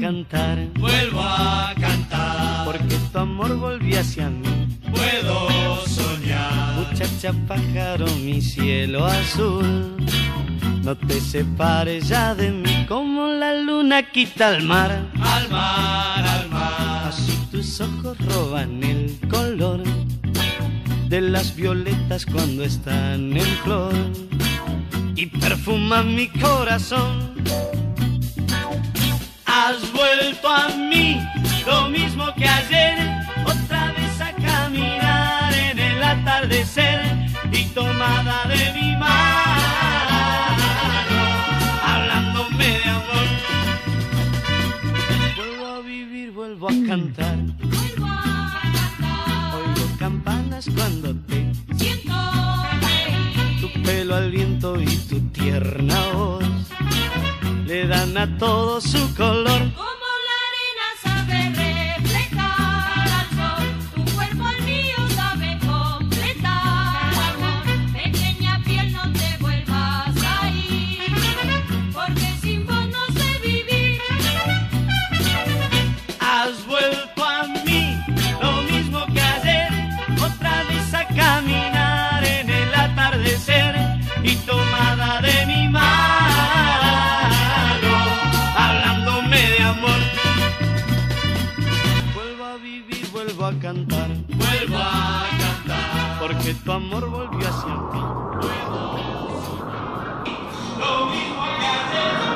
cantar, vuelvo a cantar, porque tu amor volvió hacia mí. puedo soñar. Muchacha pájaro, mi cielo azul, no te separes ya de mí como la luna quita al mar. Al mar, al mar, Así tus ojos roban el color de las violetas cuando están en flor y perfuman mi corazón. A mí, lo mismo que ayer, otra vez a caminar en el atardecer y tomada de mi mano, hablándome de amor. Vuelvo a vivir, vuelvo a cantar. Vuelvo a cantar. Oigo campanas cuando te Siento tu pelo al viento y tu tierna voz le dan a todo su color. A cantar, vuelvo a cantar. porque tu amor volvió hacia ti. Lo mismo que ayer,